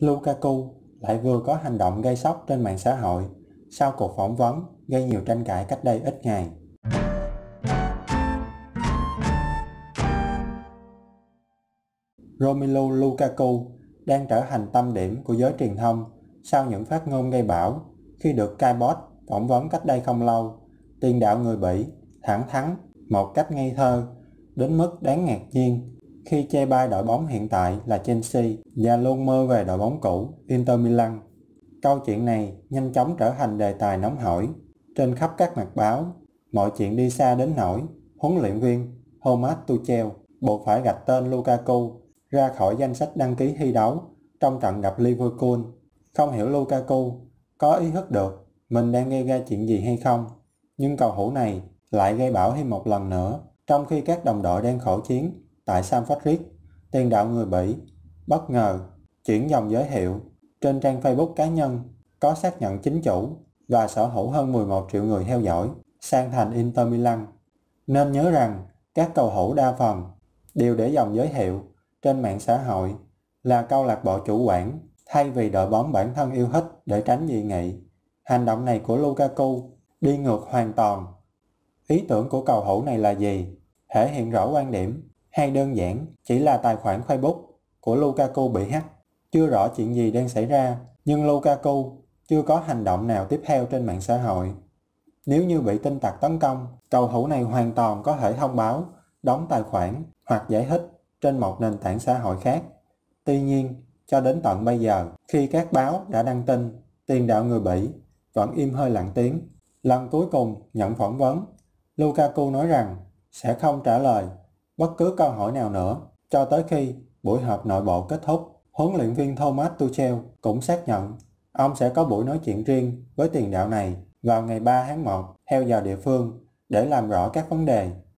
Lukaku lại vừa có hành động gây sốc trên mạng xã hội sau cuộc phỏng vấn gây nhiều tranh cãi cách đây ít ngày. Romelu Lukaku đang trở thành tâm điểm của giới truyền thông sau những phát ngôn gây bão khi được Sky phỏng vấn cách đây không lâu. Tiền đạo người Bỉ thẳng thắn một cách ngây thơ đến mức đáng ngạc nhiên khi chê bai đội bóng hiện tại là Chelsea và luôn mơ về đội bóng cũ Inter Milan. Câu chuyện này nhanh chóng trở thành đề tài nóng hổi trên khắp các mặt báo. Mọi chuyện đi xa đến nỗi huấn luyện viên Thomas Tuchel buộc phải gạch tên Lukaku ra khỏi danh sách đăng ký thi đấu trong trận gặp Liverpool. Không hiểu Lukaku có ý thức được mình đang gây ra chuyện gì hay không, nhưng cầu thủ này lại gây bão thêm một lần nữa trong khi các đồng đội đang khổ chiến tại San Patrick, Tiền đạo người Bỉ bất ngờ chuyển dòng giới thiệu trên trang Facebook cá nhân có xác nhận chính chủ và sở hữu hơn 11 triệu người theo dõi sang thành Inter Milan. Nên nhớ rằng các cầu thủ đa phần đều để dòng giới thiệu trên mạng xã hội là câu lạc bộ chủ quản thay vì đội bóng bản thân yêu thích để tránh dị nghị. Hành động này của Lukaku đi ngược hoàn toàn. Ý tưởng của cầu thủ này là gì? Thể hiện rõ quan điểm hay đơn giản chỉ là tài khoản Facebook của Lukaku bị hack. Chưa rõ chuyện gì đang xảy ra, nhưng Lukaku chưa có hành động nào tiếp theo trên mạng xã hội. Nếu như bị tin tặc tấn công, cầu thủ này hoàn toàn có thể thông báo, đóng tài khoản hoặc giải thích trên một nền tảng xã hội khác. Tuy nhiên, cho đến tận bây giờ, khi các báo đã đăng tin, tiền đạo người Bỉ vẫn im hơi lặng tiếng. Lần cuối cùng nhận phỏng vấn, Lukaku nói rằng sẽ không trả lời bất cứ câu hỏi nào nữa, cho tới khi buổi họp nội bộ kết thúc. Huấn luyện viên Thomas Tuchel cũng xác nhận ông sẽ có buổi nói chuyện riêng với tiền đạo này vào ngày 3 tháng 1 theo giờ địa phương để làm rõ các vấn đề